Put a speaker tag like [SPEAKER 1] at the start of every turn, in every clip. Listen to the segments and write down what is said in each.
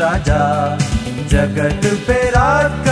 [SPEAKER 1] राजा जगत पे राज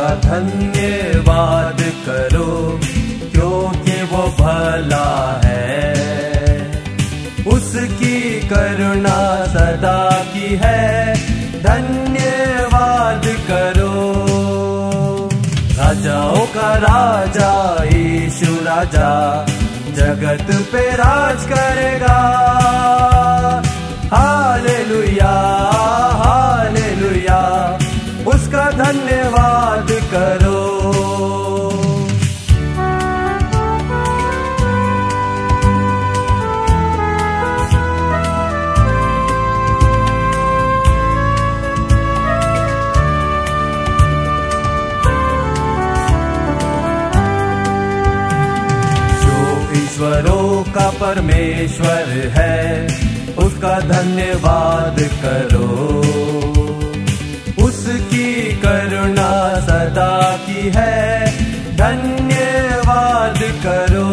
[SPEAKER 1] का धन्यवाद करो, क्योंकि वो भला है। उसकी करुणा सदा की है। धन्यवाद करो। राजाओं का राजा, यीशु राजा, जगत पे राज करेगा। हालेलुया। ईश्वरों का परमेश्वर है, उसका धन्यवाद करो। उसकी करुणा सदा की है, धन्यवाद करो।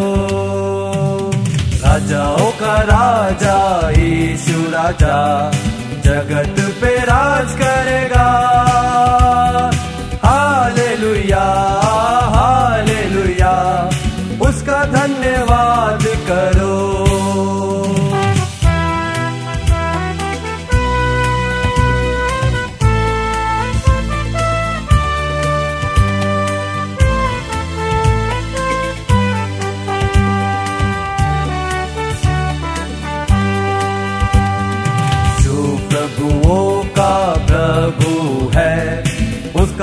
[SPEAKER 1] राजाओं का राजा यीशु राजा, जगत पे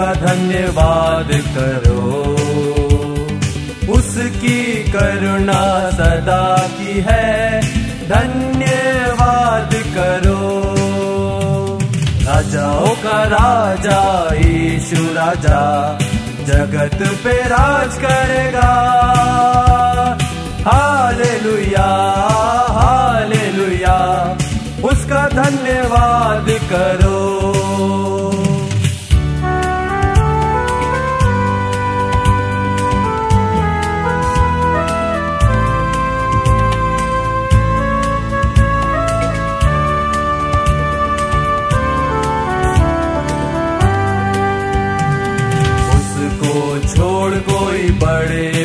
[SPEAKER 1] उसका धन्यवाद करो। उसकी करुणा सदा की है। धन्यवाद करो। राजाओं का राजा, यीशु राजा, जगत पे राज करेगा।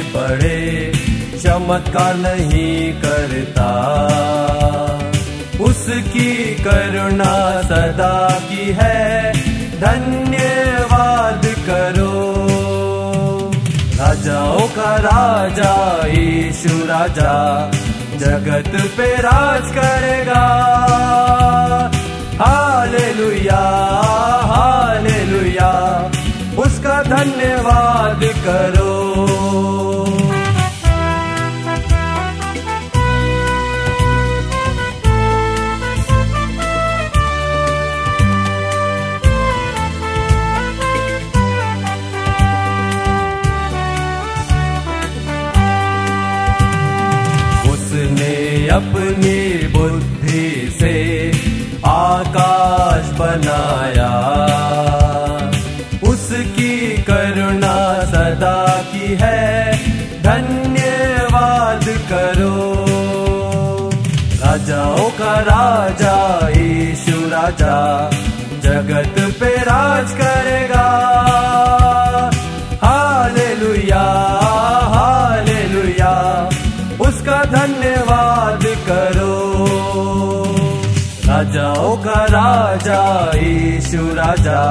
[SPEAKER 1] बड़े चमत्कार नहीं करता। उसकी करुणा सदा की है, धन्यवाद करो। राजाओं का राजा, यीशु राजा, जगत पे राज करेगा। हालेलुया। अपनी बुद्धि से आकाश बनाया। उसकी करुणा सदा की है, धन्यवाद करो। राजाओं का राजा, ईशु राजा। धन्यवाद करो। राजाओं का राजा, यीशु राजा,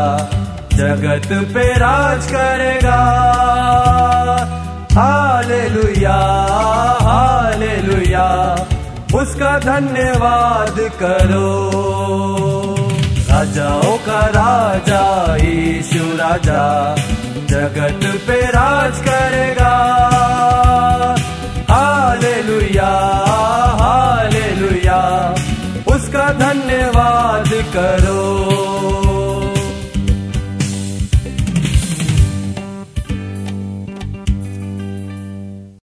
[SPEAKER 1] जगत पे राज करेगा। हालेलुया हालेलुया उसका उसका धन्यवाद करो। राजाओं का राजा, यीशु राजा, जगत पे राज करेगा। उसका धन्यवाद करो।